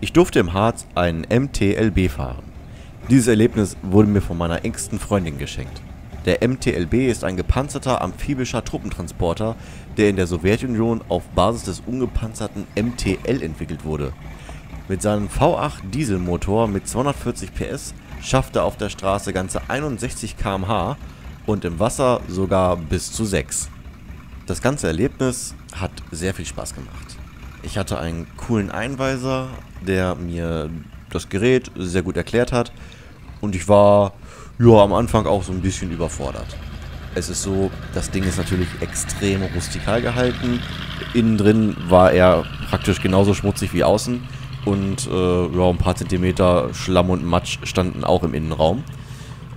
Ich durfte im Harz einen MTLB fahren. Dieses Erlebnis wurde mir von meiner engsten Freundin geschenkt. Der MTLB ist ein gepanzerter amphibischer Truppentransporter, der in der Sowjetunion auf Basis des ungepanzerten MTL entwickelt wurde. Mit seinem V8 Dieselmotor mit 240 PS schafft er auf der Straße ganze 61 km/h und im Wasser sogar bis zu 6. Das ganze Erlebnis hat sehr viel Spaß gemacht. Ich hatte einen coolen Einweiser, der mir das Gerät sehr gut erklärt hat. Und ich war ja am Anfang auch so ein bisschen überfordert. Es ist so, das Ding ist natürlich extrem rustikal gehalten. Innen drin war er praktisch genauso schmutzig wie außen. Und äh, ja, ein paar Zentimeter Schlamm und Matsch standen auch im Innenraum.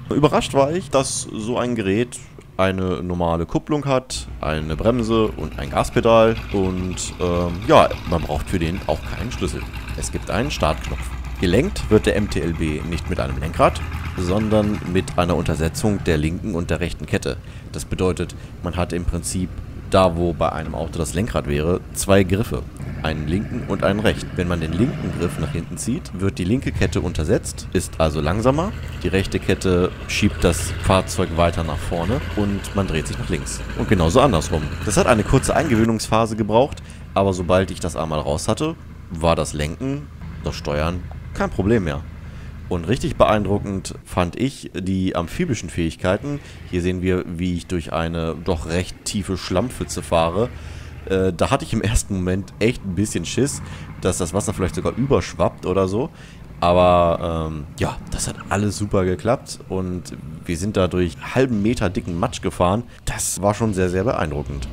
Überrascht war ich, dass so ein Gerät eine normale Kupplung hat, eine Bremse und ein Gaspedal und ähm, ja, man braucht für den auch keinen Schlüssel. Es gibt einen Startknopf. Gelenkt wird der MTLB nicht mit einem Lenkrad, sondern mit einer Untersetzung der linken und der rechten Kette. Das bedeutet, man hat im Prinzip da, wo bei einem Auto das Lenkrad wäre, zwei Griffe einen linken und einen rechten. Wenn man den linken Griff nach hinten zieht, wird die linke Kette untersetzt, ist also langsamer. Die rechte Kette schiebt das Fahrzeug weiter nach vorne und man dreht sich nach links. Und genauso andersrum. Das hat eine kurze Eingewöhnungsphase gebraucht, aber sobald ich das einmal raus hatte, war das Lenken, das Steuern kein Problem mehr. Und richtig beeindruckend fand ich die amphibischen Fähigkeiten. Hier sehen wir, wie ich durch eine doch recht tiefe Schlammpfütze fahre. Äh, da hatte ich im ersten Moment echt ein bisschen Schiss, dass das Wasser vielleicht sogar überschwappt oder so. Aber ähm, ja, das hat alles super geklappt und wir sind da durch halben Meter dicken Matsch gefahren. Das war schon sehr, sehr beeindruckend.